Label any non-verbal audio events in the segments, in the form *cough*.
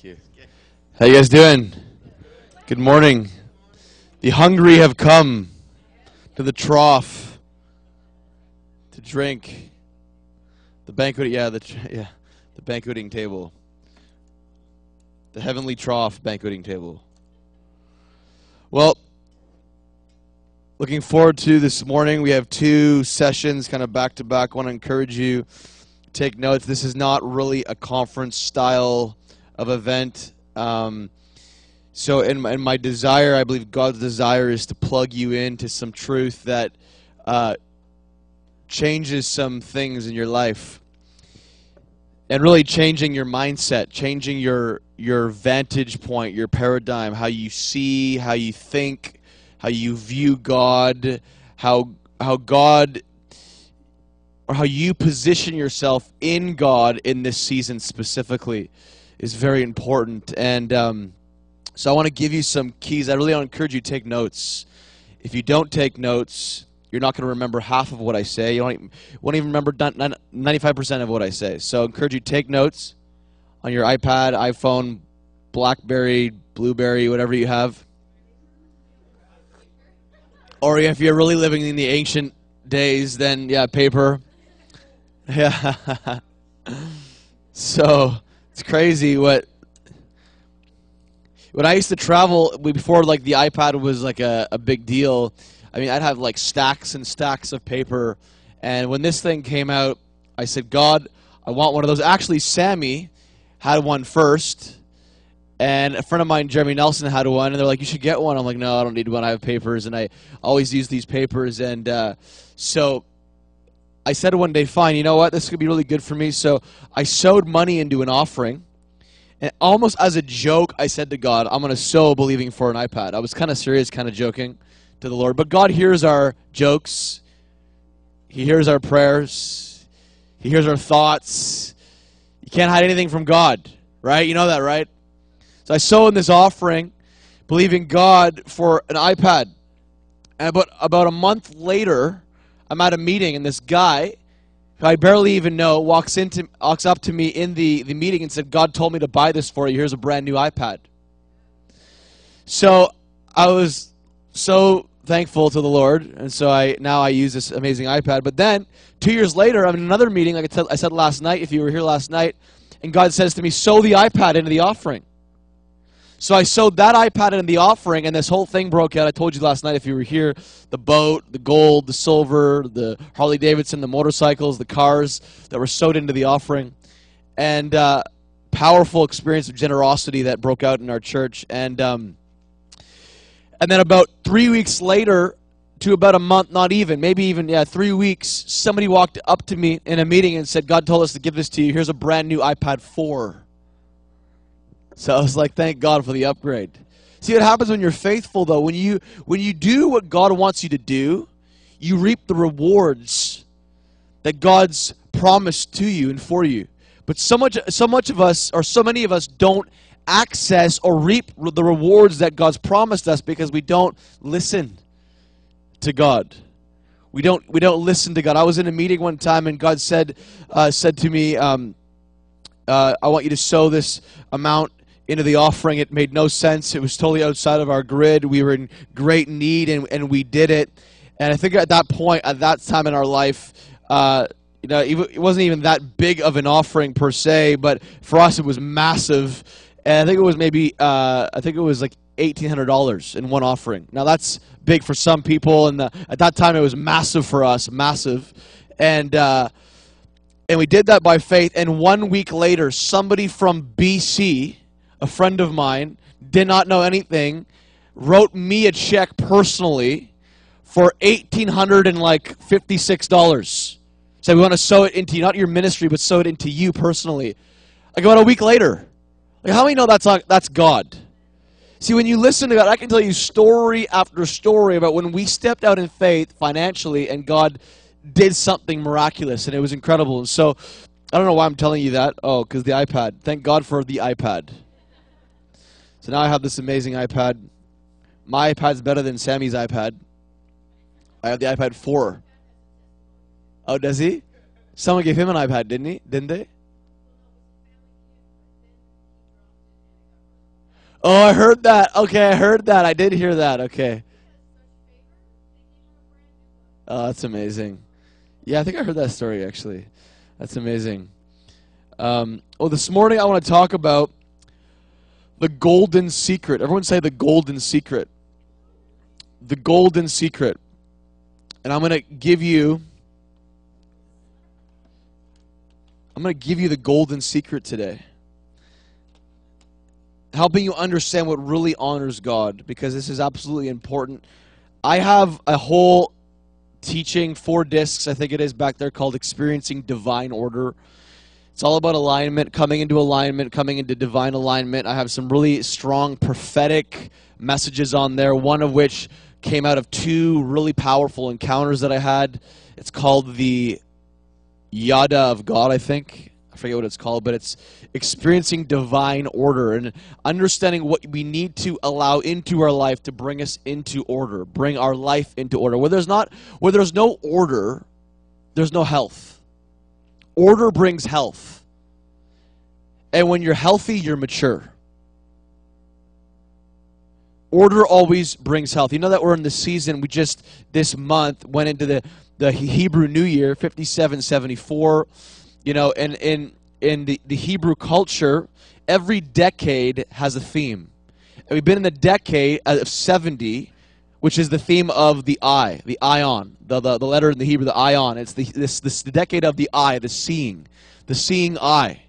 Thank you. How you guys doing? Good morning. The hungry have come to the trough to drink. The banquet, yeah, the yeah, the banqueting table. The heavenly trough banqueting table. Well, looking forward to this morning. We have two sessions kind of back to back. I want to encourage you take notes. This is not really a conference style of event. Um, so, and my, in my desire, I believe God's desire is to plug you into some truth that uh, changes some things in your life, and really changing your mindset, changing your your vantage point, your paradigm, how you see, how you think, how you view God, how how God or how you position yourself in God in this season specifically is very important. And um, so I want to give you some keys. I really encourage you to take notes. If you don't take notes, you're not going to remember half of what I say. You don't won't even remember 95% of what I say. So I encourage you to take notes on your iPad, iPhone, BlackBerry, Blueberry, whatever you have. Or if you're really living in the ancient days, then yeah, paper. *laughs* Yeah. *laughs* so it's crazy what when I used to travel before like the iPad was like a, a big deal. I mean, I'd have like stacks and stacks of paper, and when this thing came out, I said, "God, I want one of those." Actually, Sammy had one first, and a friend of mine, Jeremy Nelson, had one, and they're like, "You should get one." I'm like, "No, I don't need one. I have papers, and I always use these papers." And uh, so I said one day, fine, you know what? This could be really good for me. So I sowed money into an offering. And almost as a joke, I said to God, I'm going to sow believing for an iPad. I was kind of serious, kind of joking to the Lord. But God hears our jokes, He hears our prayers, He hears our thoughts. You can't hide anything from God, right? You know that, right? So I sow in this offering, believing God for an iPad. And about, about a month later, I'm at a meeting and this guy who I barely even know walks into walks up to me in the, the meeting and said, God told me to buy this for you. Here's a brand new iPad. So I was so thankful to the Lord, and so I now I use this amazing iPad. But then two years later, I'm in another meeting, like I said last night, if you were here last night, and God says to me, sow the iPad into the offering. So I sowed that iPad in the offering, and this whole thing broke out. I told you last night if you were here the boat, the gold, the silver, the Harley Davidson, the motorcycles, the cars that were sowed into the offering. And uh, powerful experience of generosity that broke out in our church. And, um, and then about three weeks later, to about a month, not even, maybe even, yeah, three weeks, somebody walked up to me in a meeting and said, God told us to give this to you. Here's a brand new iPad 4. So I was like, thank God for the upgrade. See what happens when you're faithful though, when you when you do what God wants you to do, you reap the rewards that God's promised to you and for you. But so much so much of us or so many of us don't access or reap the rewards that God's promised us because we don't listen to God. We don't we don't listen to God. I was in a meeting one time and God said uh, said to me, um, uh, "I want you to sow this amount into the offering. It made no sense. It was totally outside of our grid. We were in great need, and, and we did it. And I think at that point, at that time in our life, uh, you know, it wasn't even that big of an offering per se, but for us, it was massive. And I think it was maybe, uh, I think it was like eighteen hundred dollars in one offering. Now that's big for some people, and the, at that time, it was massive for us, massive. And uh, and we did that by faith. And one week later, somebody from BC a friend of mine, did not know anything, wrote me a check personally for eighteen hundred and like fifty six dollars. Said we want to sow it into not your ministry, but sow it into you personally. Like about a week later, like how many know that's not, that's God? See, when you listen to God, I can tell you story after story about when we stepped out in faith financially and God did something miraculous and it was incredible. And so I don't know why I'm telling you that. Oh, because the iPad. Thank God for the iPad. So now I have this amazing iPad. My iPad's better than Sammy's iPad. I have the iPad 4. Oh, does he? Someone gave him an iPad, didn't he? Didn't they? Oh, I heard that. Okay, I heard that. I did hear that. Okay. Oh, that's amazing. Yeah, I think I heard that story actually. That's amazing. Um, well, this morning I want to talk about the golden secret. Everyone say the golden secret. The golden secret. And I'm going to give you I'm going to give you the golden secret today. Helping you understand what really honors God because this is absolutely important. I have a whole teaching, four discs, I think it is back there, called Experiencing Divine Order. It's all about alignment, coming into alignment, coming into divine alignment. I have some really strong prophetic messages on there, one of which came out of two really powerful encounters that I had. It's called the Yada of God, I think. I forget what it's called, but it's experiencing divine order and understanding what we need to allow into our life to bring us into order, bring our life into order. Where there's not where there's no order, there's no health. Order brings health. And when you're healthy, you're mature. Order always brings health. You know that we're in the season, we just this month went into the the Hebrew New Year, 5774. You know, and in in the, the Hebrew culture, every decade has a theme. And we've been in the decade of 70, which is the theme of the eye, the ayin, the, the, the letter in the Hebrew, the ayin. It's the, this, this the decade of the eye, the seeing, the seeing eye.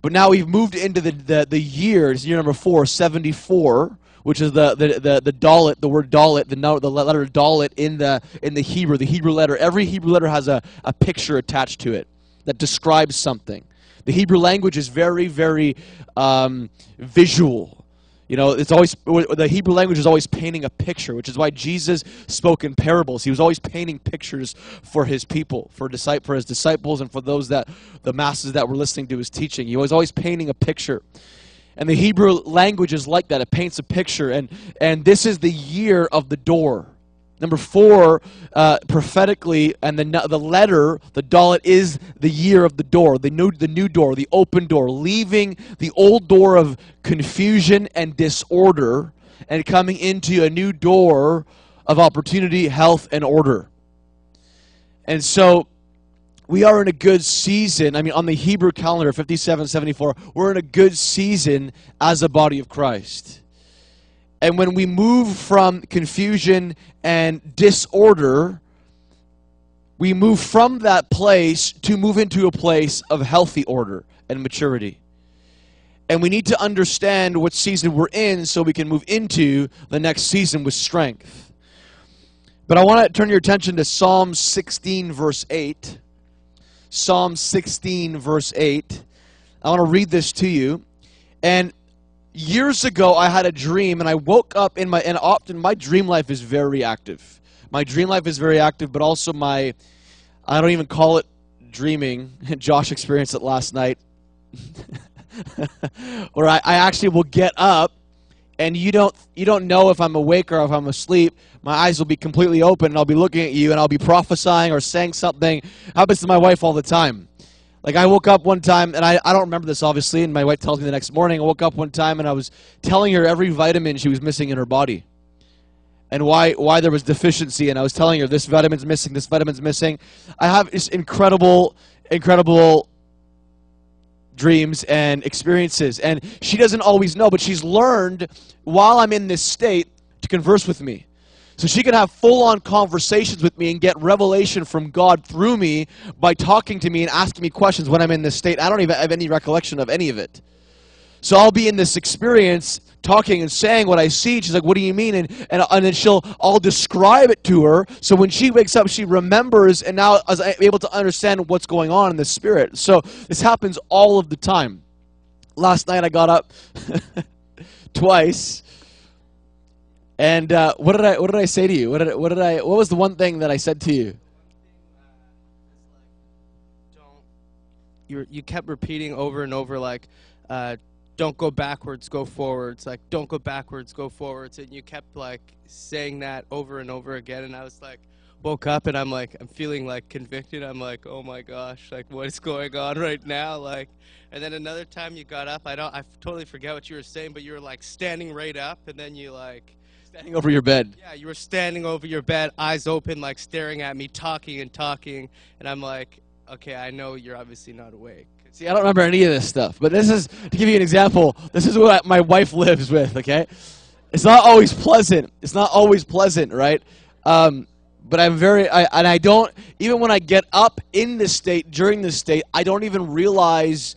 But now we've moved into the, the, the year, it's year number four, 74, which is the the the, the dalet, the word dalet, the the letter dalet in the in the Hebrew, the Hebrew letter. Every Hebrew letter has a, a picture attached to it that describes something. The Hebrew language is very very um, visual. You know, it's always the Hebrew language is always painting a picture, which is why Jesus spoke in parables. He was always painting pictures for his people, for disciple, for his disciples, and for those that the masses that were listening to his teaching. He was always painting a picture. And the Hebrew language is like that. It paints a picture. And, and this is the year of the door. Number four, uh, prophetically, and the, the letter, the dalet, is the year of the door, the new, the new door, the open door, leaving the old door of confusion and disorder and coming into a new door of opportunity, health, and order. And so we are in a good season. I mean, on the Hebrew calendar, 5774, we're in a good season as a body of Christ. And when we move from confusion and disorder, we move from that place to move into a place of healthy order and maturity. And we need to understand what season we're in so we can move into the next season with strength. But I want to turn your attention to Psalm 16, verse 8. Psalm 16, verse 8. I want to read this to you. And years ago, I had a dream, and I woke up in my, and often my dream life is very active. My dream life is very active, but also my, I don't even call it dreaming. *laughs* Josh experienced it last night. *laughs* or I, I actually will get up and you don't you don't know if I'm awake or if I'm asleep. My eyes will be completely open and I'll be looking at you and I'll be prophesying or saying something. Happens to my wife all the time. Like I woke up one time and I, I don't remember this obviously, and my wife tells me the next morning. I woke up one time and I was telling her every vitamin she was missing in her body. And why why there was deficiency, and I was telling her this vitamin's missing, this vitamin's missing. I have this incredible, incredible dreams and experiences. And she doesn't always know, but she's learned while I'm in this state to converse with me. So she can have full on conversations with me and get revelation from God through me by talking to me and asking me questions when I'm in this state. I don't even have any recollection of any of it. So I'll be in this experience talking and saying what I see. She's like, What do you mean? And, and, and then she'll, I'll describe it to her. So when she wakes up, she remembers and now is able to understand what's going on in the spirit. So this happens all of the time. Last night I got up *laughs* twice. And uh, what did I what did I say to you? What did what did I what was the one thing that I said to you? You you kept repeating over and over like uh, don't go backwards, go forwards. Like, don't go backwards, go forwards. And you kept like saying that over and over again. And I was like, woke up and I'm like, I'm feeling like convicted. I'm like, oh my gosh, like what is going on right now? Like, and then another time you got up, I don't, I totally forget what you were saying, but you were like standing right up, and then you like, Standing over your bed. yeah, you were standing over your bed, eyes open, like staring at me, talking and talking, and I'm like, okay, I know you're obviously not awake. See, I don't remember any of this stuff, but this is to give you an example. This is what my wife lives with. Okay, it's not always pleasant. It's not always pleasant, right? Um, but I'm very, I, and I don't even when I get up in this state during this state, I don't even realize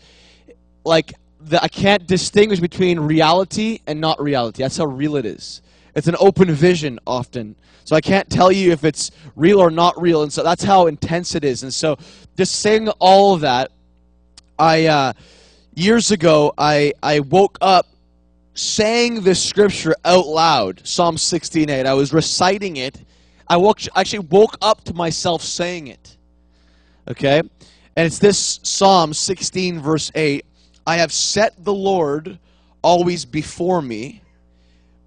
like that I can't distinguish between reality and not reality. That's how real it is. It's an open vision often. So I can't tell you if it's real or not real. And so that's how intense it is. And so just saying all of that, I uh, years ago I I woke up saying this scripture out loud, Psalm 16:8. I was reciting it. I woke actually woke up to myself saying it. Okay? And it's this Psalm 16 verse 8. I have set the Lord always before me.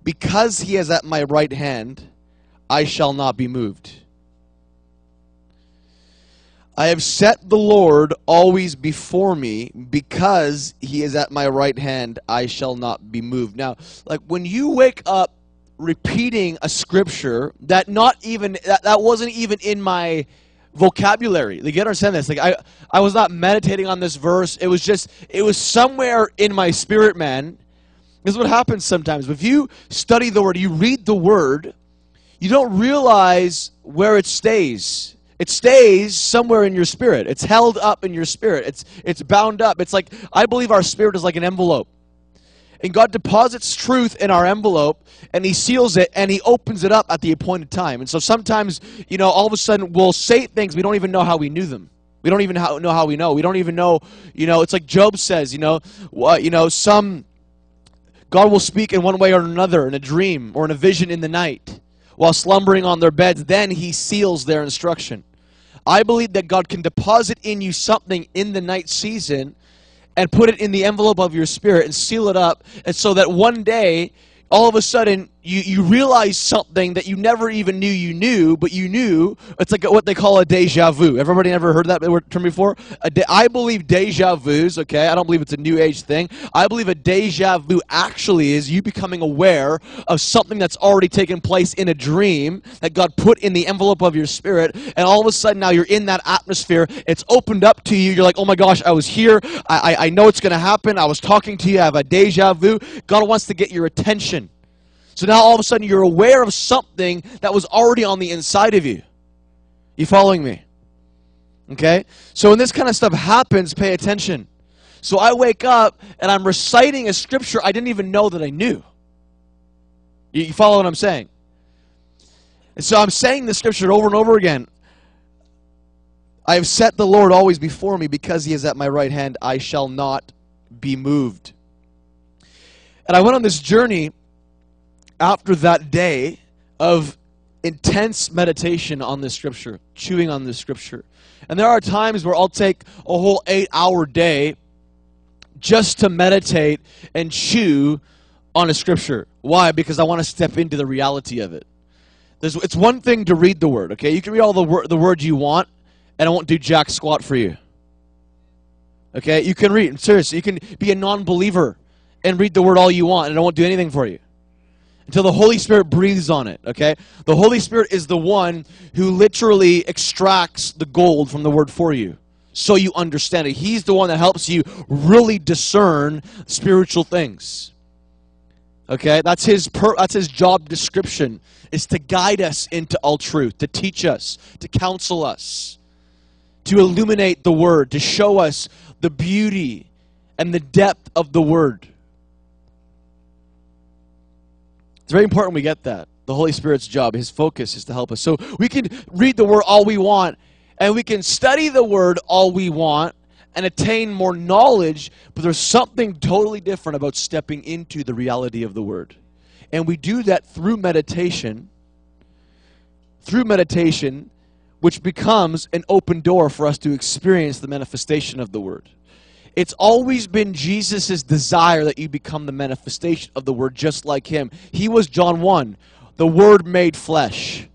Because he is at my right hand, I shall not be moved. I have set the Lord always before me, because he is at my right hand, I shall not be moved. Now, like when you wake up repeating a scripture that not even that, that wasn't even in my vocabulary. Like you understand this. Like I I was not meditating on this verse. It was just it was somewhere in my spirit, man. This is what happens sometimes. If you study the word, you read the word, you don't realize where it stays. It stays somewhere in your spirit. It's held up in your spirit. It's it's bound up. It's like I believe our spirit is like an envelope. And God deposits truth in our envelope and he seals it and he opens it up at the appointed time. And so sometimes, you know, all of a sudden we'll say things we don't even know how we knew them. We don't even know how we know. We don't even know, you know, it's like Job says, you know, what, you know, some God will speak in one way or another in a dream or in a vision in the night while slumbering on their beds. Then he seals their instruction. I believe that God can deposit in you something in the night season and put it in the envelope of your spirit and seal it up. And so that one day, all of a sudden, you, you realize something that you never even knew you knew, but you knew. It's like what they call a deja vu. Everybody ever heard that term before? De- I believe deja vus, okay? I don't believe it's a new age thing. I believe a deja vu actually is you becoming aware of something that's already taken place in a dream that God put in the envelope of your spirit, and all of a sudden now you're in that atmosphere. It's opened up to you. You're like, oh my gosh, I was here. I, I, I know it's going to happen. I was talking to you. I have a deja vu. God wants to get your attention. So now all of a sudden you're aware of something that was already on the inside of you. You following me? Okay? So when this kind of stuff happens, pay attention. So I wake up and I'm reciting a scripture I didn't even know that I knew. You, follow what I'm saying? And so I'm saying the scripture over and over again. I have set the Lord always before me because he is at my right hand. I shall not be moved. And I went on this journey after that day of intense meditation on this scripture, chewing on this scripture. And there are times where I'll take a whole eight hour day just to meditate and chew on a scripture. Why? Because I want to step into the reality of it. There's, it's one thing to read the word, okay? You can read all the, wor- the words you want, and I won't do jack squat for you. Okay? You can read, seriously, you can be a non believer and read the word all you want, and I won't do anything for you until the Holy Spirit breathes on it, okay? The Holy Spirit is the one who literally extracts the gold from the word for you so you understand it. He's the one that helps you really discern spiritual things. Okay? That's his per, that's his job description is to guide us into all truth, to teach us, to counsel us, to illuminate the word, to show us the beauty and the depth of the word. It's very important we get that. The Holy Spirit's job, His focus is to help us. So we can read the Word all we want, and we can study the Word all we want, and attain more knowledge, but there's something totally different about stepping into the reality of the Word. And we do that through meditation, through meditation, which becomes an open door for us to experience the manifestation of the Word. It's always been Jesus' desire that you become the manifestation of the Word just like Him. He was John 1, the Word made flesh.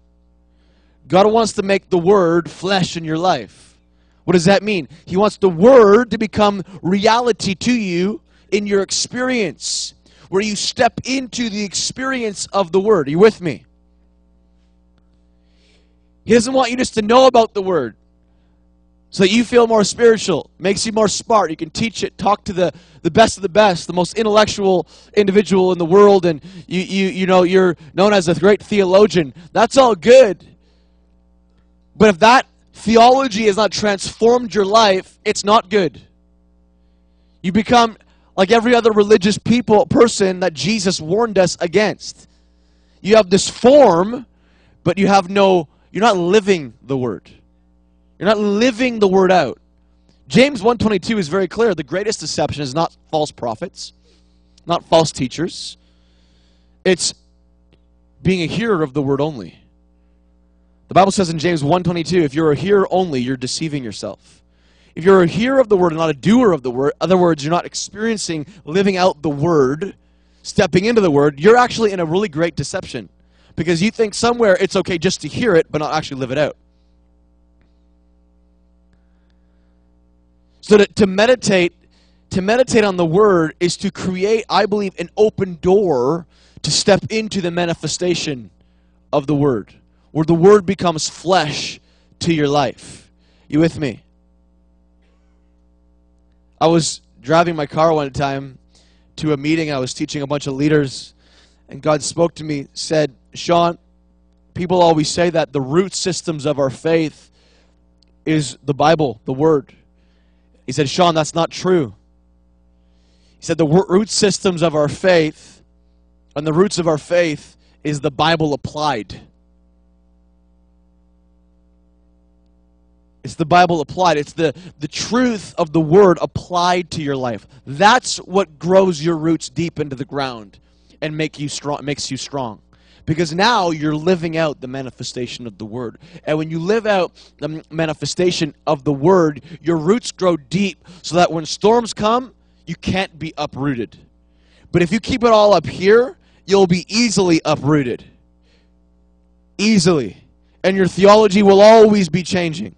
God wants to make the Word flesh in your life. What does that mean? He wants the Word to become reality to you in your experience, where you step into the experience of the Word. Are you with me? He doesn't want you just to know about the Word so that you feel more spiritual, makes you more smart. You can teach it, talk to the, the best of the best, the most intellectual individual in the world, and you, you, you know, you're known as a great theologian. That's all good. But if that theology has not transformed your life, it's not good. You become like every other religious people person that Jesus warned us against. You have this form, but you have no you're not living the word. You're not living the word out. James 122 is very clear. The greatest deception is not false prophets, not false teachers. It's being a hearer of the word only. The Bible says in James 122, if you're a hearer only, you're deceiving yourself. If you're a hearer of the word and not a doer of the word, other words, you're not experiencing living out the word, stepping into the word, you're actually in a really great deception because you think somewhere it's okay just to hear it but not actually live it out. So to, to meditate to meditate on the word is to create, I believe, an open door to step into the manifestation of the word, where the word becomes flesh to your life. You with me? I was driving my car one time to a meeting. I was teaching a bunch of leaders, and God spoke to me, said, Shawn, people always say that the root systems of our faith is the Bible, the Word. He said, Shawn, that's not true. He said, the root systems of our faith and the roots of our faith is the Bible applied. It's the Bible applied. It's the, the truth of the Word applied to your life. That's what grows your roots deep into the ground and make you strong, makes you strong because now you're living out the manifestation of the word. And when you live out the manifestation of the word, your roots grow deep so that when storms come, you can't be uprooted. But if you keep it all up here, you'll be easily uprooted. Easily. And your theology will always be changing.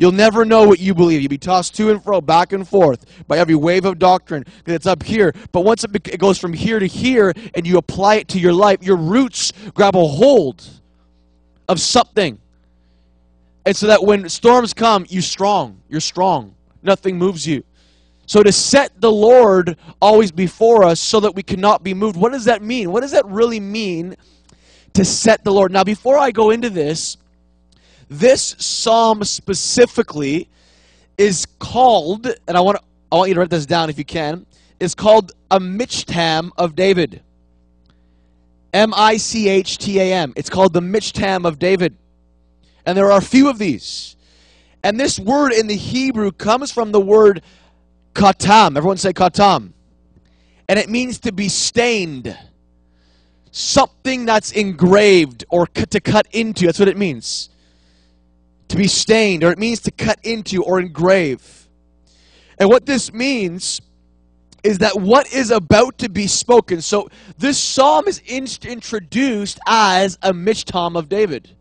You'll never know what you believe. You'll be tossed to and fro, back and forth by every wave of doctrine because it's up here. But once it, it goes from here to here and you apply it to your life, your roots grab a hold of something. And so that when storms come, you're strong. You're strong. Nothing moves you. So to set the Lord always before us so that we cannot be moved, what does that mean? What does that really mean to set the Lord? Now, before I go into this, this psalm specifically is called, and I want, I want you to write this down if you can, is called a Michtam of David. M I C H T A M. It's called the Michtam of David. And there are a few of these. And this word in the Hebrew comes from the word katam. Everyone say katam. And it means to be stained. Something that's engraved or to cut into. That's what it means to be stained, or it means to cut into or engrave. And what this means is that what is about to be spoken. So this psalm is in- introduced as a Michtam of David.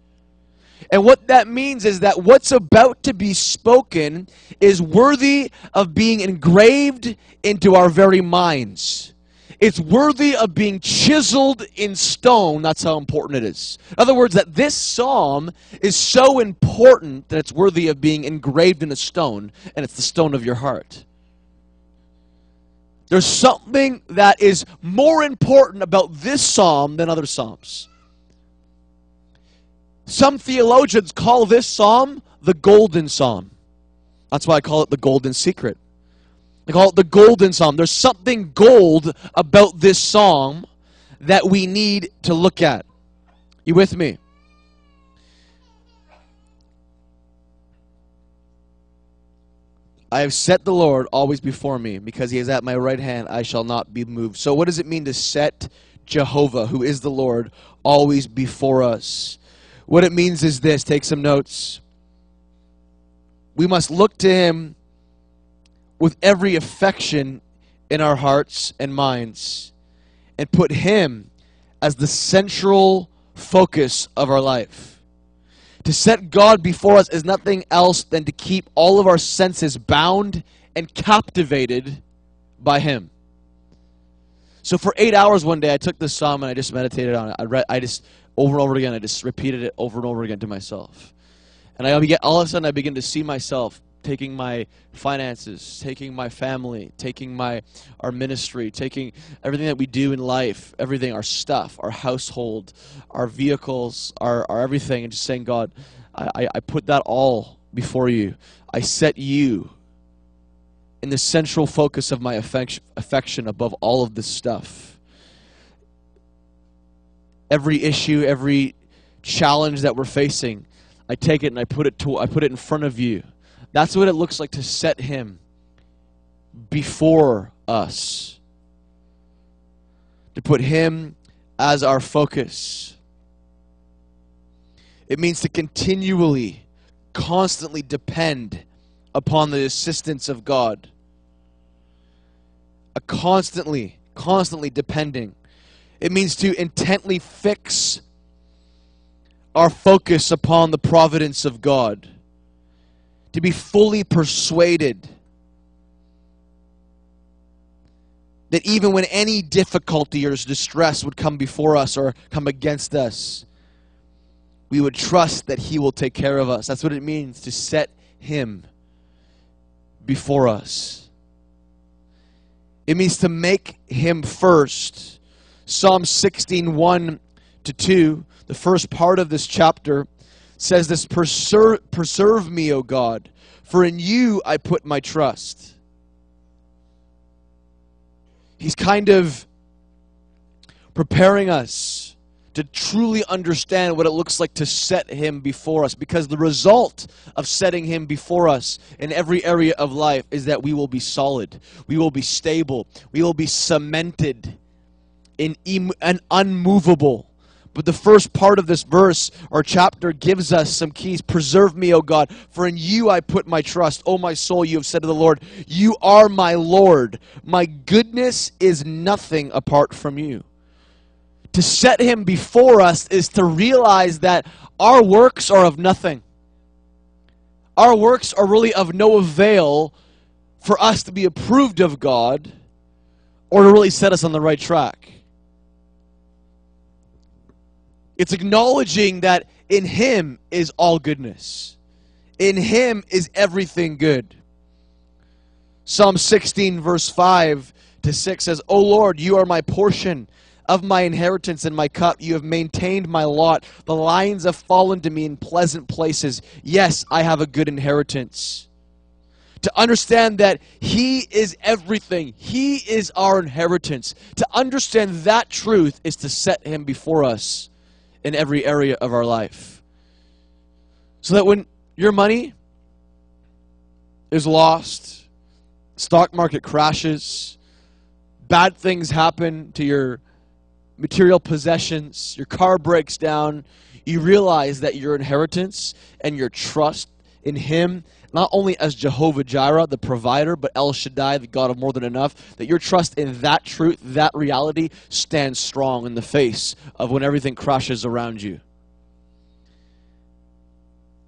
And what that means is that what's about to be spoken is worthy of being engraved into our very minds. It's worthy of being chiseled in stone. That's how important it is. In other words, that this psalm is so important that it's worthy of being engraved in a stone, and it's the stone of your heart. There's something that is more important about this psalm than other psalms. Some theologians call this psalm the golden psalm. That's why I call it the golden secret. They call it the golden psalm. There's something gold about this psalm that we need to look at. You with me? I have set the Lord always before me, because he is at my right hand, I shall not be moved. So, what does it mean to set Jehovah, who is the Lord, always before us? What it means is this take some notes. We must look to him with every affection in our hearts and minds and put Him as the central focus of our life. To set God before us is nothing else than to keep all of our senses bound and captivated by Him. So for eight hours one day, I took this psalm and I just meditated on it. I read, I just over and over again, I just repeated it over and over again to myself. And I all of a sudden, I begin to see myself taking my finances, taking my family, taking my our ministry, taking everything that we do in life, everything, our stuff, our household, our vehicles, our, our everything, and just saying, God, I, I put that all before you. I set you in the central focus of my affection, affection above all of this stuff. Every issue, every challenge that we're facing, I take it and I put it to I put it in front of you. That's what it looks like to set him before us. To put him as our focus. It means to continually, constantly depend upon the assistance of God. A constantly, constantly depending. It means to intently fix our focus upon the providence of God. To be fully persuaded that even when any difficulty or distress would come before us or come against us, we would trust that He will take care of us. That's what it means to set Him before us. It means to make him first. Psalm 16, 1 to 2, the first part of this chapter, says this Preserve, preserve me, O God, for in you I put my trust. He's kind of preparing us to truly understand what it looks like to set Him before us. Because the result of setting Him before us in every area of life is that we will be solid, we will be stable, we will be cemented in and unmovable. But the first part of this verse or chapter gives us some keys. Preserve me, O God, for in you I put my trust. O my soul, you have said to the Lord, You are my Lord. My goodness is nothing apart from you to set him before us is to realize that our works are of nothing. Our works are really of no avail for us to be approved of God or to really set us on the right track. It's acknowledging that in Him is all goodness, in Him is everything good. Psalm 16, verse 5 to 6 says, O Lord, you are my portion of my inheritance and my cup. You have maintained my lot. The lions have fallen to me in pleasant places. Yes, I have a good inheritance. To understand that He is everything, He is our inheritance. To understand that truth is to set Him before us in every area of our life. So that when your money is lost, stock market crashes, bad things happen to your material possessions, your car breaks down, you realize that your inheritance and your trust in Him, not only as Jehovah Jireh, the provider, but El Shaddai, the God of more than enough, that your trust in that truth, that reality, stands strong in the face of when everything crashes around you.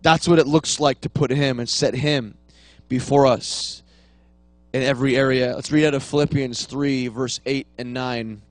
That's what it looks like to put Him and set Him before us in every area. Let's read out of Philippians 3, verse 8 and 9.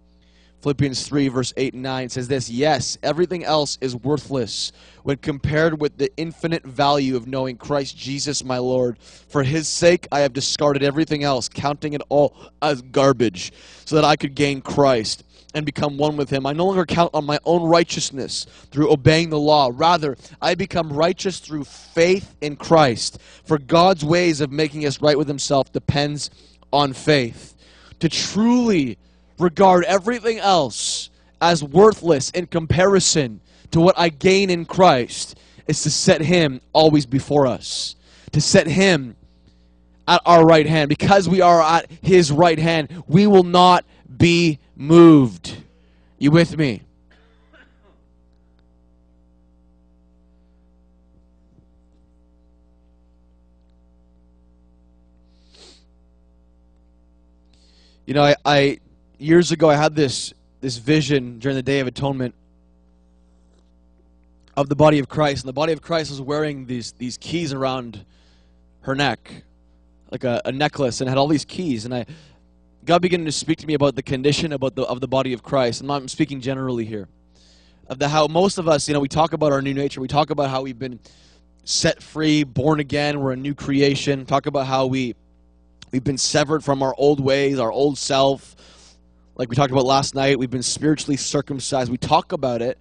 Philippians 3, verse 8 and 9 says this Yes, everything else is worthless when compared with the infinite value of knowing Christ Jesus my Lord. For his sake, I have discarded everything else, counting it all as garbage, so that I could gain Christ and become one with him. I no longer count on my own righteousness through obeying the law. Rather, I become righteous through faith in Christ. For God's ways of making us right with himself depends on faith. To truly regard everything else as worthless in comparison to what I gain in Christ is to set Him always before us, to set Him at our right hand. Because we are at His right hand, we will not be moved. You with me? You know, I, I years ago I had this this vision during the Day of Atonement of the body of Christ, and the body of Christ was wearing these these keys around her neck, like a, a necklace, and had all these keys. And I, God began to speak to me about the condition about the of the body of Christ. I'm not speaking generally here, of the how most of us, you know, we talk about our new nature. We talk about how we've been set free, born again. We're a new creation. Talk about how we we've been severed from our old ways, our old self. Like we talked about last night, we've been spiritually circumcised. We talk about it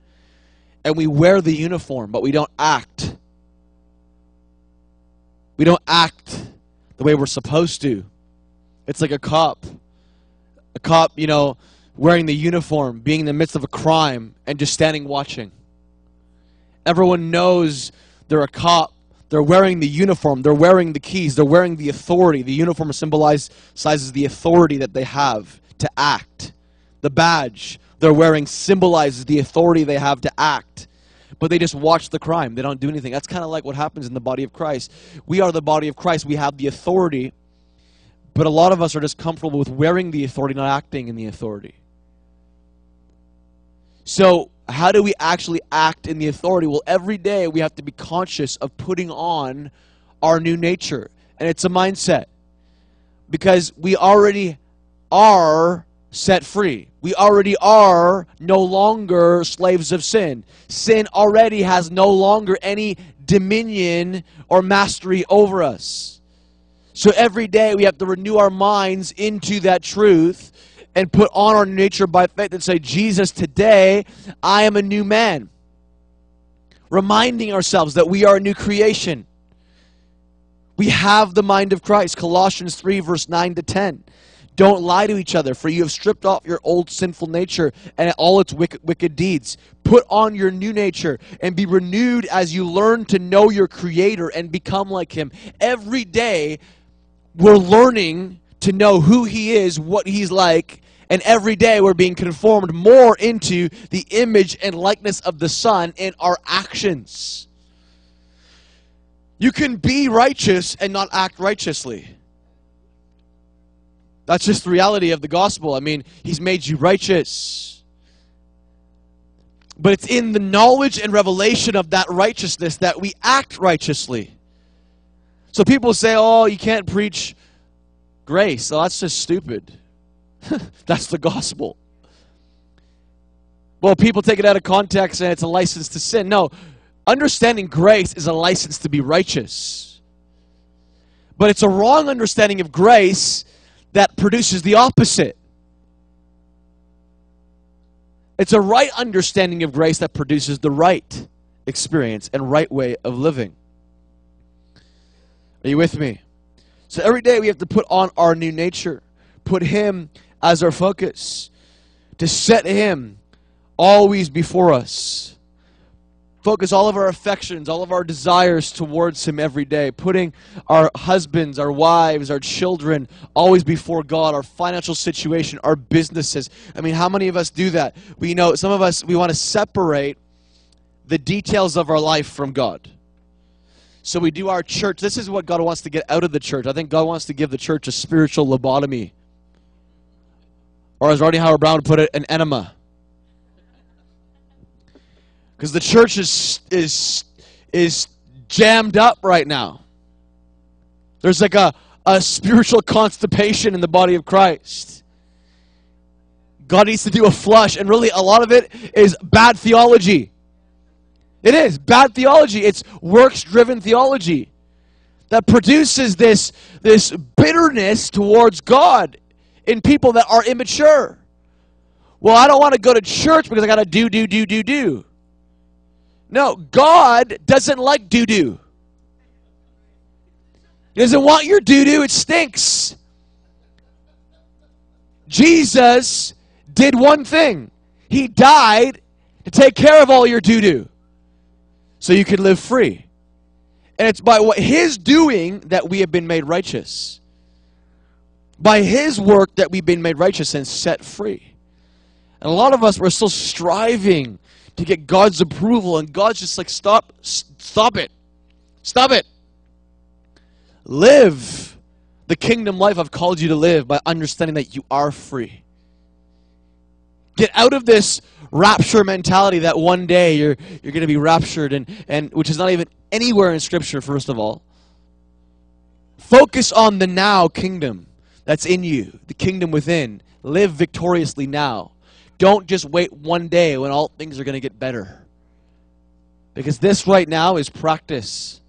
and we wear the uniform, but we don't act. We don't act the way we're supposed to. It's like a cop. A cop, you know, wearing the uniform, being in the midst of a crime, and just standing watching. Everyone knows they're a cop. They're wearing the uniform. They're wearing the keys. They're wearing the authority. The uniform symbolizes the authority that they have to act. The badge they're wearing symbolizes the authority they have to act. But they just watch the crime. They don't do anything. That's kind of like what happens in the body of Christ. We are the body of Christ. We have the authority. But a lot of us are just comfortable with wearing the authority, not acting in the authority. So, how do we actually act in the authority? Well, every day we have to be conscious of putting on our new nature. And it's a mindset. Because we already are set free. We already are no longer slaves of sin. Sin already has no longer any dominion or mastery over us. So every day we have to renew our minds into that truth and put on our nature by faith and say, Jesus, today I am a new man. Reminding ourselves that we are a new creation. We have the mind of Christ. Colossians 3, verse 9 to 10. Don't lie to each other, for you have stripped off your old sinful nature and all its wicked, wicked deeds. Put on your new nature and be renewed as you learn to know your Creator and become like Him. Every day, we're learning to know who He is, what He's like, and every day we're being conformed more into the image and likeness of the Son in our actions. You can be righteous and not act righteously. That's just the reality of the gospel. I mean, He's made you righteous. But it's in the knowledge and revelation of that righteousness that we act righteously. So people say, oh, you can't preach grace. Well, that's just stupid. *laughs* that's the gospel. Well, people take it out of context and it's a license to sin. No, understanding grace is a license to be righteous. But it's a wrong understanding of grace that produces the opposite. It's a right understanding of grace that produces the right experience and right way of living. Are you with me? So every day we have to put on our new nature, put Him as our focus, to set Him always before us focus all of our affections, all of our desires towards Him every day, putting our husbands, our wives, our children always before God, our financial situation, our businesses. I mean, how many of us do that? We know some of us, we want to separate the details of our life from God. So we do our church. This is what God wants to get out of the church. I think God wants to give the church a spiritual lobotomy. Or as Rodney Howard-Browne put it, an enema because the church is is is jammed up right now. There's like a, a spiritual constipation in the body of Christ. God needs to do a flush, and really a lot of it is bad theology. It is bad theology. It's works driven theology that produces this, this bitterness towards God in people that are immature. Well, I don't want to go to church because I got to do, do, do, do, do. No, God doesn't like doo doo. He doesn't want your doo doo, it stinks. Jesus did one thing He died to take care of all your doo doo so you could live free. And it's by what His doing that we have been made righteous. By His work that we've been made righteous and set free. And a lot of us, we're still striving to get God's approval, and God's just like, stop, stop it. Stop it. Live the kingdom life I've called you to live by understanding that you are free. Get out of this rapture mentality that one day you're you're going to be raptured and and which is not even anywhere in scripture first of all. Focus on the now kingdom that's in you, the kingdom within. Live victoriously now. Don't just wait one day when all things are going to get better. Because this right now is practice.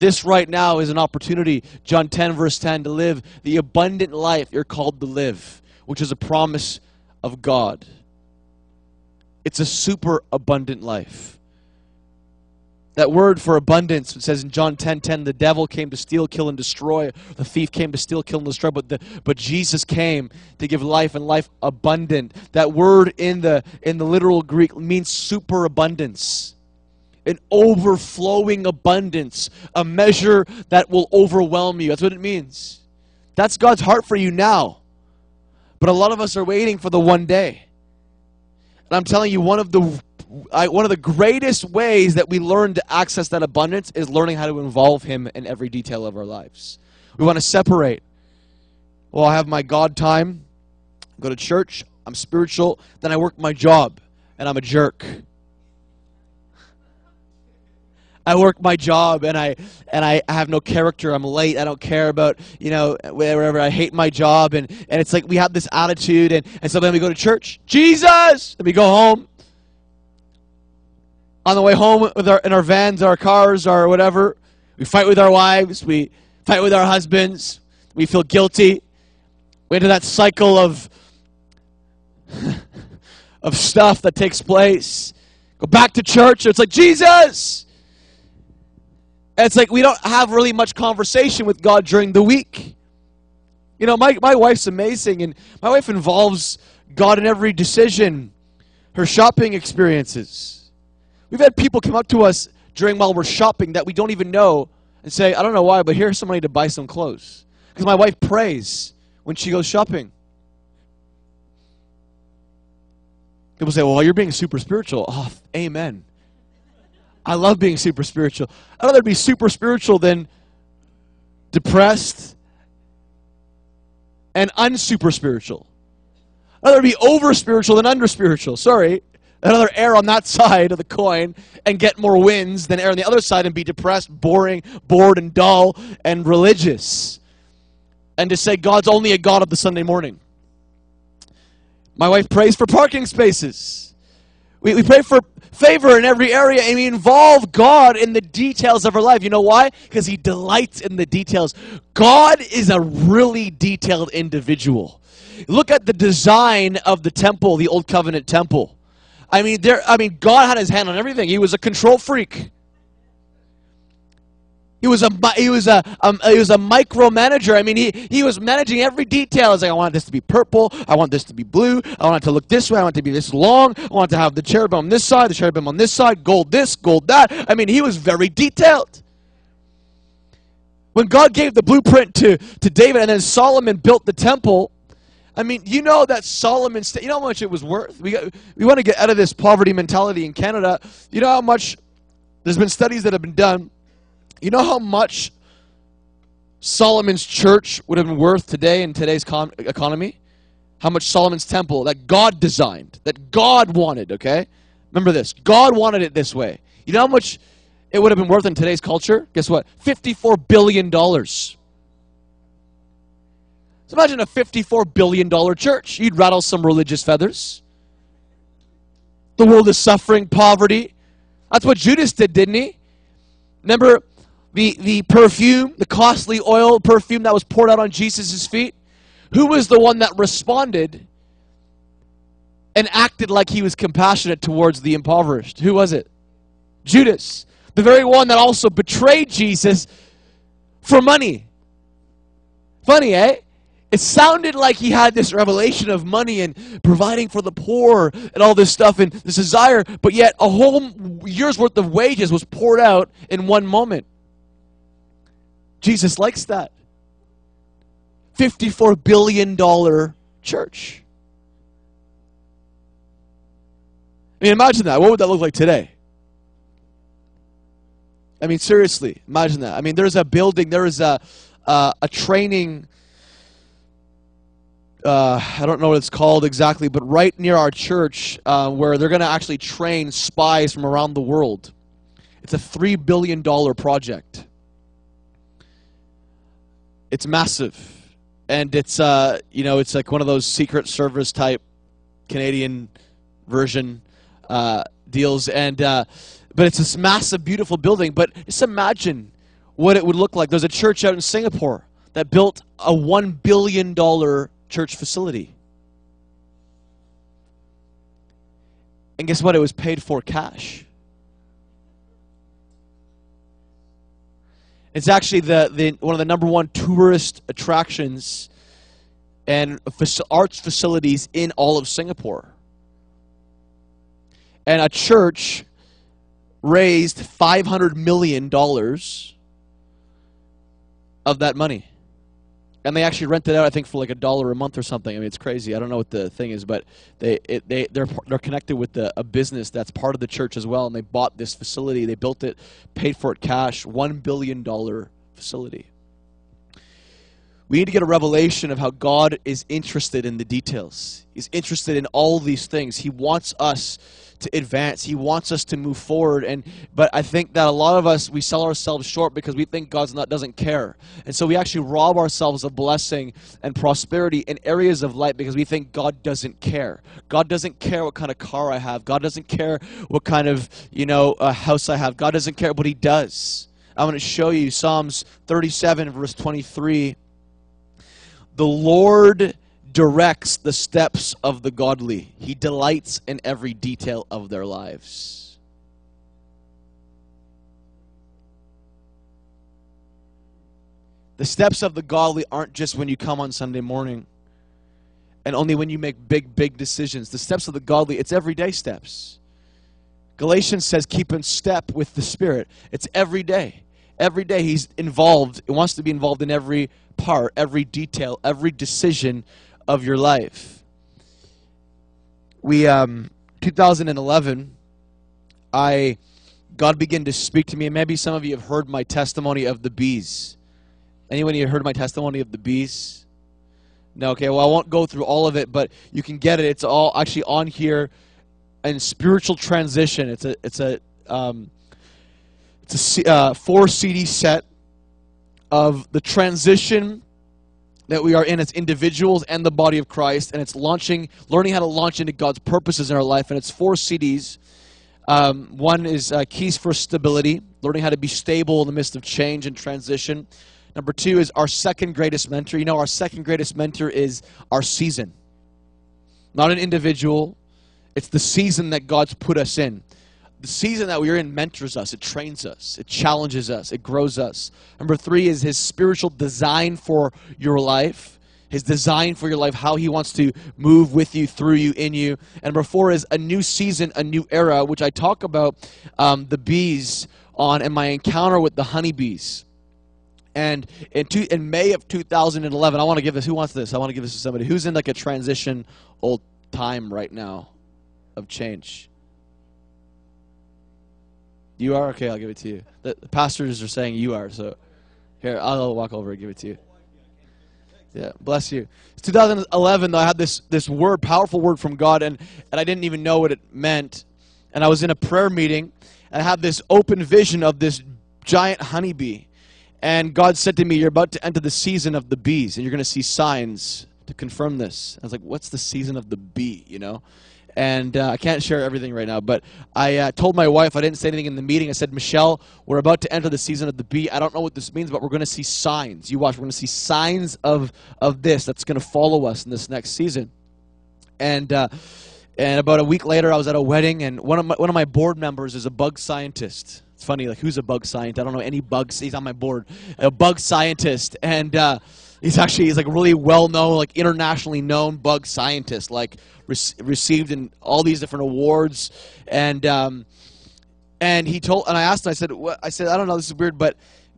This right now is an opportunity, John 10, verse 10, to live the abundant life you're called to live, which is a promise of God. It's a super abundant life. That word for abundance, it says in John 10 10, the devil came to steal, kill, and destroy. The thief came to steal, kill, and destroy. But, the, but Jesus came to give life and life abundant. That word in the, in the literal Greek means superabundance. An overflowing abundance, a measure that will overwhelm you. That's what it means. That's God's heart for you now. But a lot of us are waiting for the one day. And I'm telling you, one of the I, one of the greatest ways that we learn to access that abundance is learning how to involve Him in every detail of our lives. We want to separate. Well, I have my God time, go to church, I'm spiritual, then I work my job, and I'm a jerk. I work my job and I and I have no character. I'm late. I don't care about you know whatever. I hate my job and and it's like we have this attitude and and so then we go to church. Jesus, and we go home on the way home with our in our vans, our cars, our whatever. We fight with our wives. We fight with our husbands. We feel guilty. We enter that cycle of *laughs* of stuff that takes place. Go back to church. It's like Jesus. And it's like we don't have really much conversation with God during the week. You know, my, my wife's amazing, and my wife involves God in every decision, her shopping experiences. We've had people come up to us during while we're shopping that we don't even know and say, I don't know why, but here's some money to buy some clothes. Because my wife prays when she goes shopping. People say, well, you're being super spiritual. Oh, amen. I love being super spiritual. I'd rather be super spiritual than depressed and unsuper spiritual. I'd rather be over spiritual than under spiritual. Sorry another err on that *laughs* side of the coin and get more wins than err on the other side and be depressed, boring, bored, and dull and religious. And to say God's only a God of the Sunday morning. My wife prays for parking spaces. We, we pray for favor in every area and we involve God in the details of our life. You know why? Because He delights in the details. God is a really detailed individual. Look at the design of the temple, the Old Covenant temple. I mean, there. I mean, God had His hand on everything. He was a control freak. He was a he was a um, he was a micromanager. I mean, he he was managing every detail. It's like I want this to be purple. I want this to be blue. I want it to look this way. I want it to be this long. I want to have the cherubim on this side, the cherubim on this side, gold this, gold that. I mean, he was very detailed. When God gave the blueprint to to David, and then Solomon built the temple, I mean, you know that Solomon, st- you know how much it was worth? We, we want to get out of this poverty mentality in Canada. You know how much, there's been studies that have been done. You know how much Solomon's church would have been worth today in today's con- economy? How much Solomon's temple that God designed, that God wanted, okay? Remember this God wanted it this way. You know how much it would have been worth in today's culture? Guess what? $54 billion. So imagine a $54 billion church. You'd rattle some religious feathers. The world is suffering poverty. That's what Judas did, didn't he? Remember the, the perfume, the costly oil perfume that was poured out on Jesus' feet? Who was the one that responded and acted like he was compassionate towards the impoverished? Who was it? Judas. The very one that also betrayed Jesus for money. Funny, eh? It sounded like he had this revelation of money and providing for the poor and all this stuff and this desire, but yet a whole year's worth of wages was poured out in one moment. Jesus likes that. $54 billion church. I mean, imagine that. What would that look like today? I mean, seriously, imagine that. I mean, there's a building, there is a, uh, a training uh, I don't know what it's called exactly, but right near our church, uh, where they're going to actually train spies from around the world. It's a three billion dollar project. It's massive, and it's uh, you know it's like one of those Secret Service type Canadian version uh, deals, and uh, but it's this massive, beautiful building. But just imagine what it would look like. There's a church out in Singapore that built a one billion dollar church facility. And guess what? It was paid for cash. It's actually the, the one of the number one tourist attractions and arts facilities in all of Singapore. And a church raised $500 million of that money and they actually rent it out. I think for like a dollar a month or something. I mean, it's crazy. I don't know what the thing is, but they it, they they're they're connected with the, a business that's part of the church as well, and they bought this facility. They built it, paid for it cash, one billion dollar facility. We need to get a revelation of how God is interested in the details. He's interested in all these things. He wants us to advance. He wants us to move forward. And but I think that a lot of us we sell ourselves short because we think God's not doesn't care. And so we actually rob ourselves of blessing and prosperity in areas of life because we think God doesn't care. God doesn't care what kind of car I have. God doesn't care what kind of, you know, uh, house I have. God doesn't care, but he does. I'm going to show you Psalms 37 verse 23. The Lord directs the steps of the godly. He delights in every detail of their lives. The steps of the godly aren't just when you come on Sunday morning and only when you make big, big decisions. The steps of the godly, it's everyday steps. Galatians says, keep in step with the Spirit. It's every day. Every day he's involved, he wants to be involved in every part, every detail, every decision of your life. We, um, 2011, I, God began to speak to me, and maybe some of you have heard my testimony of the bees. Anyone here heard my testimony of the bees? No, okay, well, I won't go through all of it, but you can get it. It's all actually on here in spiritual transition. It's a, it's a, um, it's a uh, four CD set of the transition that we are in as individuals and the body of Christ, and it's launching, learning how to launch into God's purposes in our life. And it's four CDs. Um, one is uh, Keys for Stability, learning how to be stable in the midst of change and transition. Number two is our second greatest mentor. You know, our second greatest mentor is our season, not an individual. It's the season that God's put us in the season that we're in mentors us, it trains us, it challenges us, it grows us. Number three is his spiritual design for your life, his design for your life, how he wants to move with you, through you, in you. And number four is a new season, a new era, which I talk about um, the bees on and my encounter with the honeybees. And in, two, in May of 2011, I want to give this. Who wants this? I want to give this to somebody who's in like a transition old time right now of change. You are? Okay, I'll give it to you. The, the pastors are saying you are, so here, I'll walk over and give it to you. Yeah, bless you. It's 2011, though, I had this, this word, powerful word from God, and, and I didn't even know what it meant. And I was in a prayer meeting, and I had this open vision of this giant honeybee. And God said to me, You're about to enter the season of the bees, and you're going to see signs to confirm this. I was like, What's the season of the bee, you know? And uh, I can't share everything right now. But I uh, told my wife I didn't say anything in the meeting. I said, Michelle, we're about to enter the season of the bee. I don't know what this means, but we're going to see signs. You watch. We're going to see signs of of this that's going to follow us in this next season. And uh, and about a week later, I was at a wedding, and one of my, one of my board members is a bug scientist. It's funny, like who's a bug scientist? I don't know any bugs. He's on my board, a bug scientist, and uh, he's actually he's like a really well known, like internationally known bug scientist. Like re- received in all these different awards, and um, and he told, and I asked him, I said? I said, I don't know, this is weird, but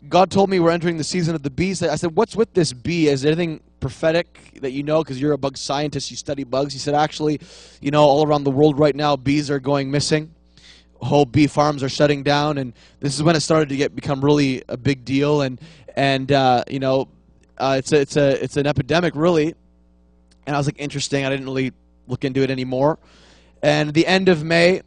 God told me we're entering the season of the bees. I said, what's with this bee? Is there anything prophetic that you know? Because you're a bug scientist, you study bugs. He said, actually, you know, all around the world right now, bees are going missing. Whole bee farms are shutting down, and this is when it started to get become really a big deal. And and uh, you know, uh, it's a, it's a it's an epidemic, really And I was like, interesting. I didn't really look into it anymore. And the end of May,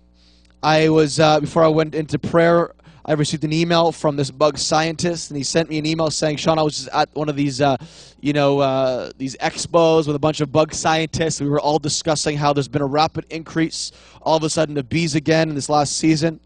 I was, uh, before I went into prayer, I received an email from this bug scientist, and he sent me an email saying, Shawn, I was at one of these, uh, you know, uh, these expos with a bunch of bug scientists. We were all discussing how there's been a rapid increase all of a sudden of bees again in this last season.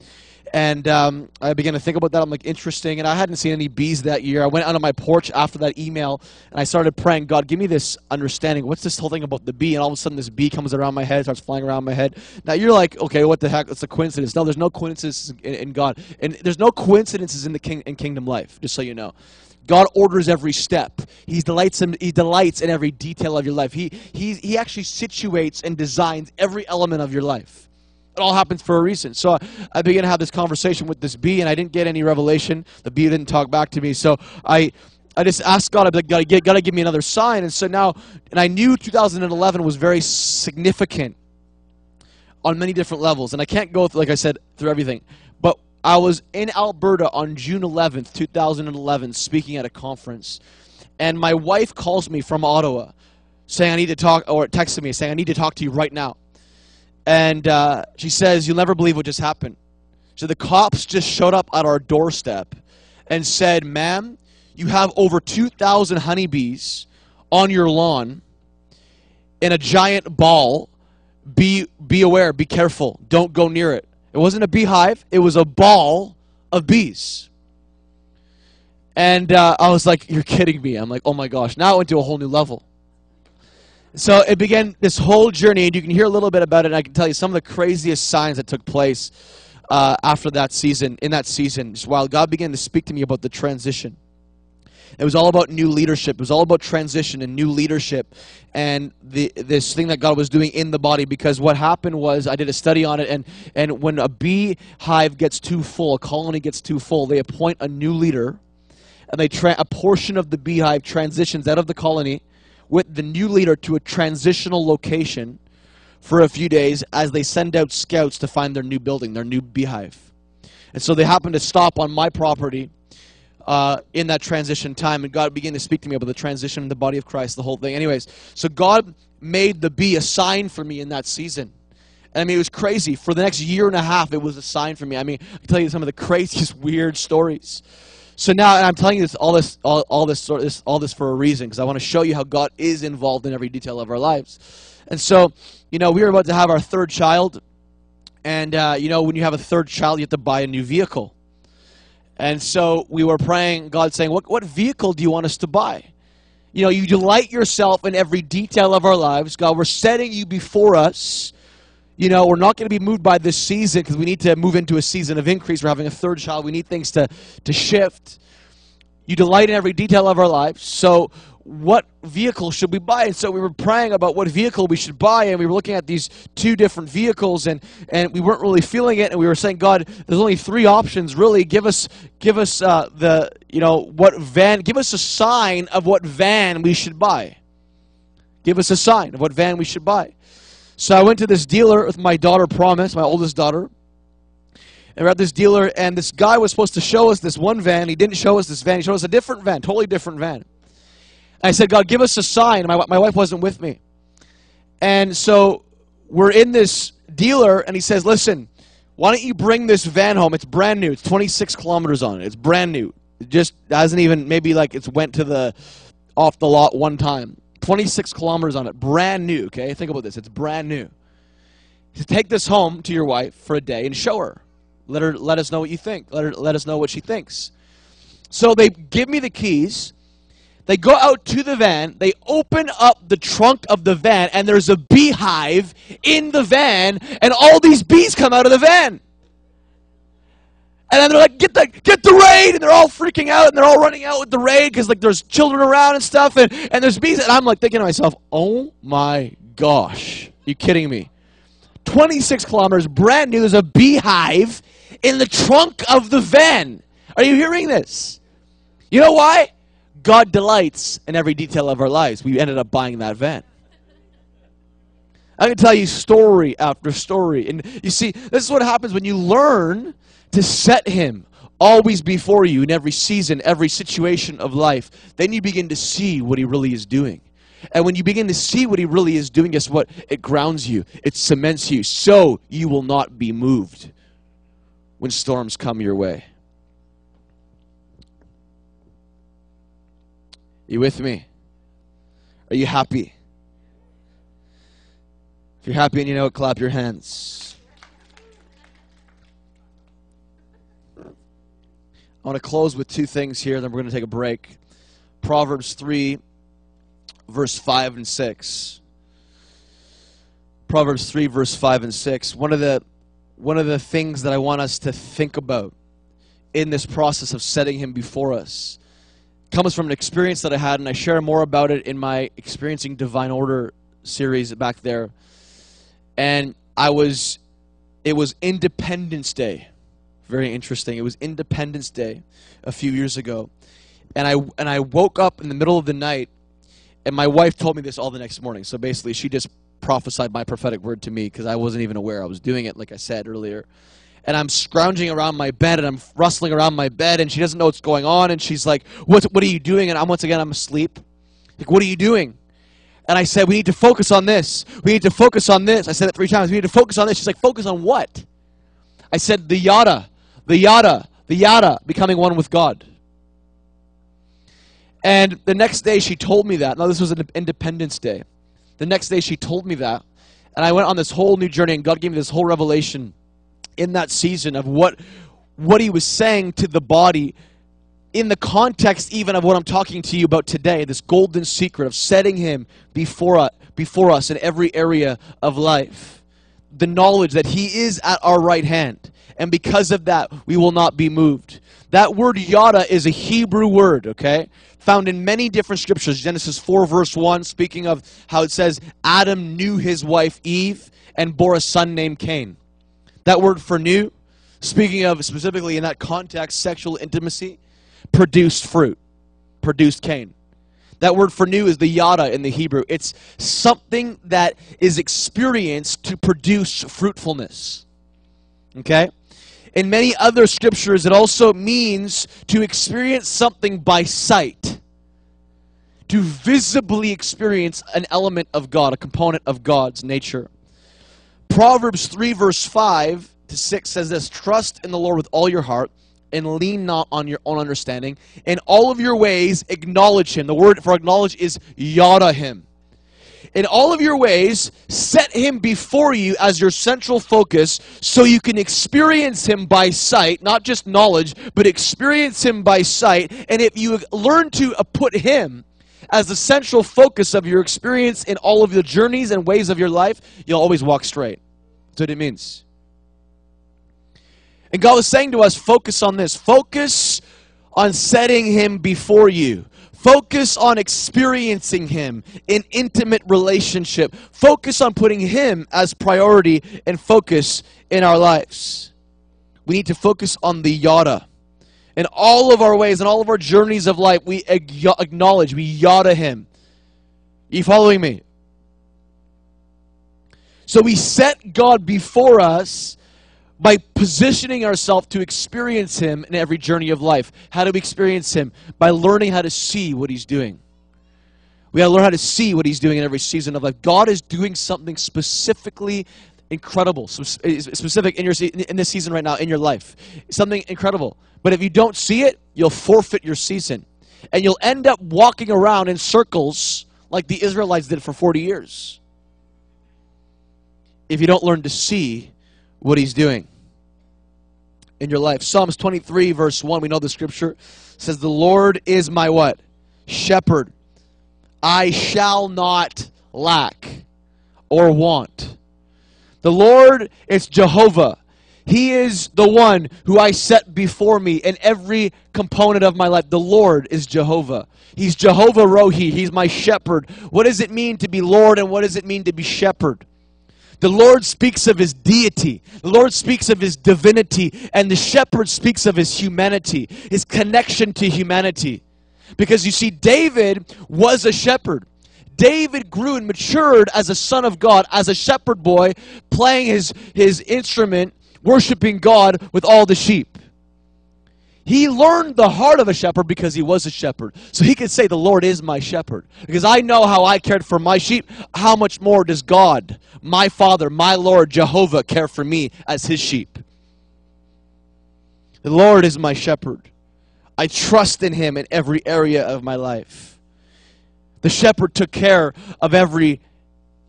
And um, I began to think about that. I'm like, interesting. And I hadn't seen any bees that year. I went out on my porch after that email and I started praying, God, give me this understanding. What's this whole thing about the bee? And all of a sudden, this bee comes around my head, starts flying around my head. Now you're like, okay, what the heck? It's a coincidence. No, there's no coincidences in, in God. And there's no coincidences in the king, in kingdom life, just so you know. God orders every step. He delights in, he delights in every detail of your life. He, he, he actually situates and designs every element of your life. It all happens for a reason. So I began to have this conversation with this bee, and I didn't get any revelation. The bee didn't talk back to me. So I, I just asked God, I'd like, God, you got to give me another sign. And so now, and I knew 2011 was very significant on many different levels. And I can't go, through, like I said, through everything. But I was in Alberta on June 11th, 2011, speaking at a conference. And my wife calls me from Ottawa saying, I need to talk, or texted me saying, I need to talk to you right now. And uh, she says, You'll never believe what just happened. So the cops just showed up at our doorstep and said, Ma'am, you have over 2,000 honeybees on your lawn in a giant ball. Be, be aware, be careful, don't go near it. It wasn't a beehive, it was a ball of bees. And uh, I was like, You're kidding me. I'm like, Oh my gosh. Now it went to a whole new level. So it began this whole journey, and you can hear a little bit about it. And I can tell you some of the craziest signs that took place uh, after that season, in that season, while God began to speak to me about the transition. It was all about new leadership. It was all about transition and new leadership, and the this thing that God was doing in the body. Because what happened was, I did a study on it, and and when a beehive gets too full, a colony gets too full, they appoint a new leader, and they tra- a portion of the beehive transitions out of the colony with the new leader to a transitional location for a few days as they send out scouts to find their new building, their new beehive. And so they happened to stop on my property uh, in that transition time, and God began to speak to me about the transition in the body of Christ, the whole thing. Anyways, so God made the bee a sign for me in that season. And I mean, it was crazy. For the next year and a half, it was a sign for me. I mean, I can tell you some of the *laughs* craziest, weird stories. So now, I'm telling you this, all this, all, all this, sort this, all this for a reason, because I want to show you how God is involved in every detail of our lives. And so, you know, we were about to have our third child, and uh, you know, when you have a third child, you have to buy a new vehicle. And so we were praying, God saying, "What what vehicle do you want us to buy?" You know, you delight yourself in every detail of our lives. God, we're setting you before us. You know, we're not going to be moved by this season because we need to move into a season of increase. We're having a third child. We need things to, to shift. You delight in every detail of our lives. So, what vehicle should we buy? And so we were praying about what vehicle we should buy, and we were looking at these two different vehicles, and, and we weren't really feeling it. And we were saying, God, there's only three options. Really, give us give us uh, the you know what van. Give us a sign of what van we should buy. Give us a sign of what van we should buy. So I went to this dealer with my daughter Promise, my oldest daughter. And we're at this dealer, and this guy was supposed to show us this one van. He didn't show us this van. He showed us a different van, totally different van. And I said, God, give us a sign. My, my wife wasn't with me. And so we're in this dealer, and he says, listen, why don't you bring this van home? It's brand new. It's 26 kilometers on it. It's brand new. It just hasn't even, maybe like it's went to the, off the lot one time. 26 kilometers on it, brand new, okay? Think about this. It's brand new. Take this home to your wife for a day and show her. Let her let us know what you think. Let her let us know what she thinks. So they give me the keys. They go out to the van. They open up the trunk of the van, and there's a beehive in the van, and all these bees come out of the van. And then they're like, get the get the raid, and they're all freaking out, and they're all running out with the raid because like there's children around and stuff, and, and there's bees, and I'm like thinking to myself, oh my gosh, you kidding me? 26 kilometers, brand new. There's a beehive in the trunk of the van. Are you hearing this? You know why? God delights in every detail of our lives. We ended up buying that van. I can tell you story after story. And you see, this is what happens when you learn to set Him always before you in every season, every situation of life. Then you begin to see what He really is doing. And when you begin to see what he really is doing, guess what? It grounds you, it cements you, so you will not be moved when storms come your way. Are you with me? Are you happy? If you're happy and you know it, clap your hands. I want to close with two things here, then we're going to take a break. Proverbs 3, verse 5 and 6. Proverbs 3, verse 5 and 6. One of the one of the things that I want us to think about in this process of setting him before us comes from an experience that I had, and I share more about it in my Experiencing Divine Order series back there. And I was, it was Independence Day. Very interesting. It was Independence Day a few years ago. And I, and I woke up in the middle of the night, and my wife told me this all the next morning. So basically, she just prophesied my prophetic word to me because I wasn't even aware I was doing it, like I said earlier. And I'm scrounging around my bed and I'm rustling around my bed, and she doesn't know what's going on. And she's like, "What? What are you doing?" And I'm once again I'm asleep. Like, what are you doing? And I said, "We need to focus on this. We need to focus on this." I said it three times. We need to focus on this. She's like, "Focus on what?" I said, "The yada, the yada, the yada, becoming one with God." And the next day she told me that. Now this was an Independence Day. The next day she told me that. And I went on this whole new journey and God gave me this whole revelation in that season of what what he was saying to the body in the context even of what I'm talking to you about today, this golden secret of setting him before us, before us in every area of life. The knowledge that he is at our right hand. And because of that, we will not be moved. That word yada is a Hebrew word, okay? Found in many different scriptures. Genesis 4, verse 1, speaking of how it says Adam knew his wife Eve and bore a son named Cain. That word for new, speaking of specifically in that context, sexual intimacy, produced fruit, produced Cain. That word for new is the yada in the Hebrew. It's something that is experienced to produce fruitfulness. Okay? In many other scriptures, it also means to experience something by sight, to visibly experience an element of God, a component of God's nature. Proverbs 3, verse 5 to 6 says this Trust in the Lord with all your heart and lean not on your own understanding. In all of your ways, acknowledge him. The word for acknowledge is yada him in all of your ways, set him before you as your central focus so you can experience him by sight, not just knowledge, but experience him by sight. And if you learn to uh, put him as the central focus of your experience in all of the journeys and ways of your life, you'll always walk straight. That's what it means. And God was saying to us, focus on this. Focus on setting him before you. Focus on experiencing Him in intimate relationship. Focus on putting Him as priority and focus in our lives. We need to focus on the yada. In all of our ways, in all of our journeys of life, we acknowledge, we yada Him. Are you following me? So we set God before us by positioning ourselves to experience Him in every journey of life. How do we experience Him? By learning how to see what He's doing. We got to learn how to see what He's doing in every season of life. God is doing something specifically incredible, specific in your in this season right now in your life. Something incredible. But if you don't see it, you'll forfeit your season, and you'll end up walking around in circles like the Israelites did for 40 years. If you don't learn to see what he's doing in your life. Psalms 23, verse 1, we know the scripture says, The Lord is my what? Shepherd. I shall not lack or want. The Lord is Jehovah. He is the one who I set before me in every component of my life. The Lord is Jehovah. He's Jehovah Rohi. He's my shepherd. What does it mean to be Lord and what does it mean to be shepherd? The Lord speaks of his deity. The Lord speaks of his divinity. And the shepherd speaks of his humanity, his connection to humanity. Because you see, David was a shepherd. David grew and matured as a son of God, as a shepherd boy, playing his, his instrument, worshiping God with all the sheep. He learned the heart of a shepherd because he was a shepherd. So he could say, The Lord is my shepherd. Because I know how I cared for my sheep. How much more does God, my Father, my Lord, Jehovah, care for me as his sheep? The Lord is my shepherd. I trust in him in every area of my life. The shepherd took care of every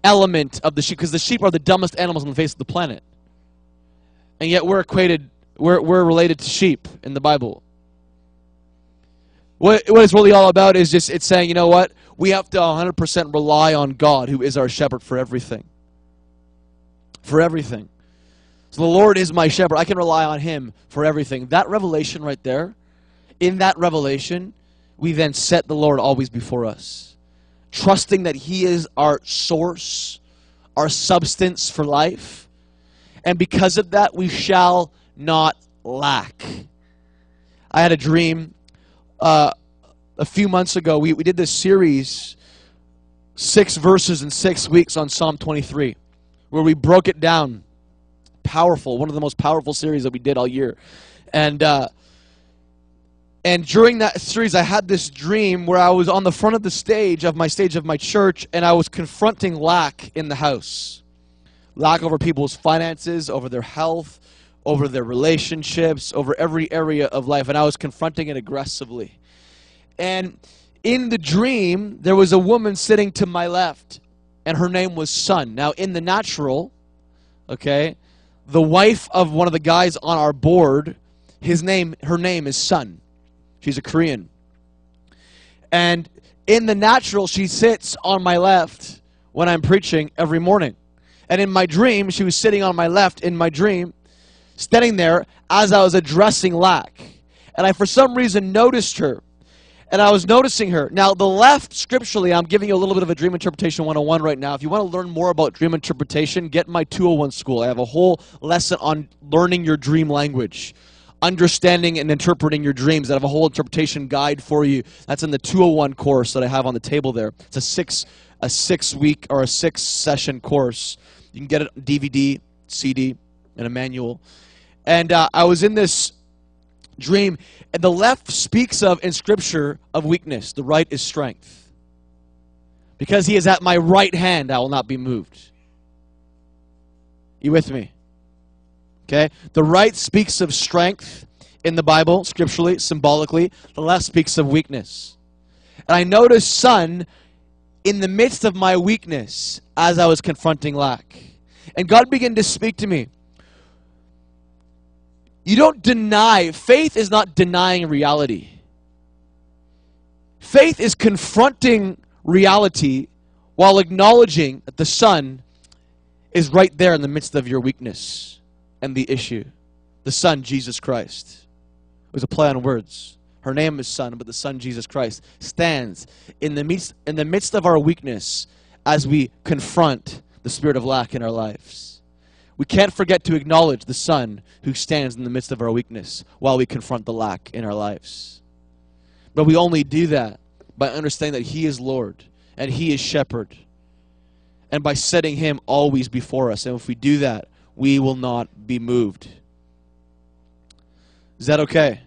element of the sheep because the sheep are the dumbest animals on the face of the planet. And yet we're equated we're, we're related to sheep in the Bible. What, what it's really all about is just it's saying, you know what? We have to 100% rely on God, who is our shepherd for everything. For everything. So the Lord is my shepherd. I can rely on him for everything. That revelation right there, in that revelation, we then set the Lord always before us. Trusting that he is our source, our substance for life. And because of that, we shall not lack. I had a dream uh, a few months ago. We, we did this series, six verses in six weeks on Psalm 23, where we broke it down. Powerful, one of the most powerful series that we did all year. And, uh, and during that series, I had this dream where I was on the front of the stage of my stage of my church, and I was confronting lack in the house lack over people's finances, over their health, over their relationships, over every area of life, and I was confronting it aggressively. And in the dream, there was a woman sitting to my left, and her name was Sun. Now, in the natural, okay, the wife of one of the guys on our board, his name, her name is Sun. She's a Korean. And in the natural, she sits on my left when I'm preaching every morning. And in my dream, she was sitting on my left in my dream, standing there as I was addressing lack. And I, for some reason, noticed her. And I was noticing her. Now, the left, scripturally, I'm giving you a little bit of a dream interpretation 101 right now. If you want to learn more about dream interpretation, get my 201 school. I have a whole lesson on learning your dream language, understanding and interpreting your dreams. I have a whole interpretation guide for you. That's in the 201 course that I have on the table there. It's a six, a six week or a six session course. You can get it DVD, CD, and Emmanuel. And uh, I was in this dream, and the left speaks of in Scripture of weakness, the right is strength. Because he is at my right hand, I will not be moved. You with me? Okay? The right speaks of strength in the Bible, scripturally, symbolically. The left speaks of weakness. And I noticed Sun, in the midst of my weakness as I was confronting lack. And God began to speak to me. You don't deny, faith is not denying reality. Faith is confronting reality while acknowledging that the Sun is right there in the midst of your weakness and the issue. The Son, Jesus Christ. It was a play on words. Her name is Sun, but the Son, Jesus Christ, stands in the midst, in the midst of our weakness as we confront the spirit of lack in our lives. We can't forget to acknowledge the Son who stands in the midst of our weakness while we confront the lack in our lives. But we only do that by understanding that He is Lord and He is Shepherd, and by setting Him always before us. And if we do that, we will not be moved. Is that okay?